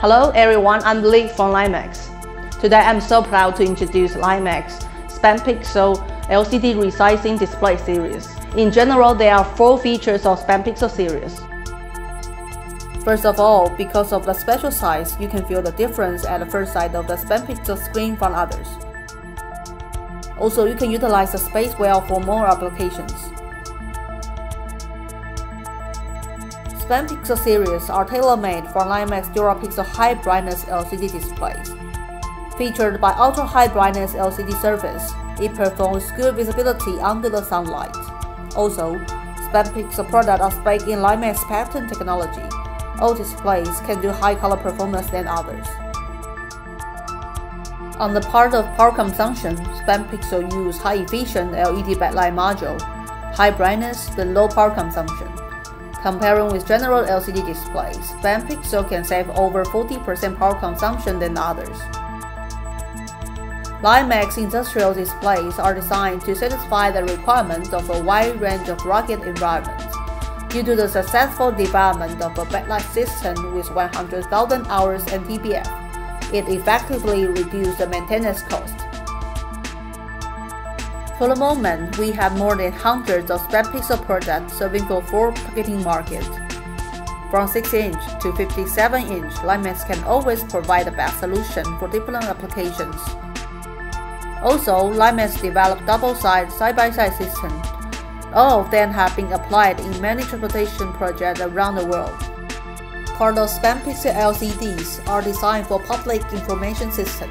Hello everyone, I'm Lee from Litemax. Today I'm so proud to introduce Litemax SpanPixel LCD Resizing Display Series. In general, there are four features of SpanPixel series. First of all, because of the special size, you can feel the difference at the first sight of the SpanPixel screen from others. Also, you can utilize the space well for more applications. SpanPixel series are tailor-made for Litemax DuraPixel high brightness LCD displays. Featured by ultra-high brightness LCD surface, it performs good visibility under the sunlight. Also, SpanPixel products are spec in Litemax pattern technology. All displays can do high color performance than others. On the part of power consumption, SpanPixel use high-efficient LED backlight module, high brightness, then low power consumption. Comparing with general LCD displays, SpanPixel can save over 40% power consumption than others. Litemax industrial displays are designed to satisfy the requirements of a wide range of rugged environments. Due to the successful development of a backlight system with 100,000 hours MTBF, it effectively reduced the maintenance cost. For the moment, we have more than hundreds of SpanPixel products serving for four targeting markets. From 6-inch to 57-inch, Litemax can always provide the best solution for different applications. Also, Litemax developed double-side side-by-side systems. All of them have been applied in many transportation projects around the world. Part of SpanPixel LCDs are designed for public information system.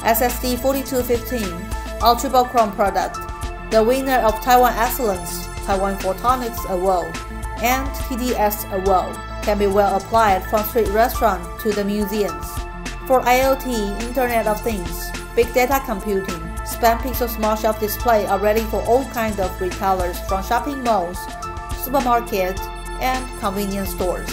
SSD 4215 Triple Crown product, the winner of Taiwan Excellence Taiwan Photonics Award and TDS Award, can be well applied from street restaurant to the museums. For IoT, Internet of Things, Big Data Computing, SpanPixel Smart Shelf Display are ready for all kinds of retailers from shopping malls, supermarkets, and convenience stores.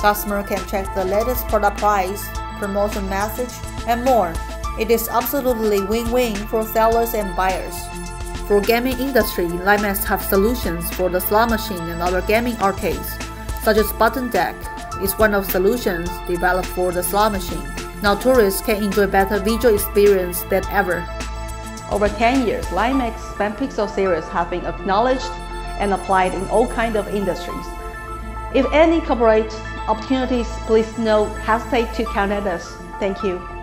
Customer can check the latest product price, promotion message, and more it is absolutely win-win for sellers and buyers. For gaming industry, Litemax have solutions for the slot machine and other gaming arcades, such as Button Deck is one of solutions developed for the slot machine. Now tourists can enjoy better visual experience than ever. Over 10 years, Litemax SpanPixel series have been acknowledged and applied in all kinds of industries. If any corporate opportunities, please don't hesitate to contact us. Thank you.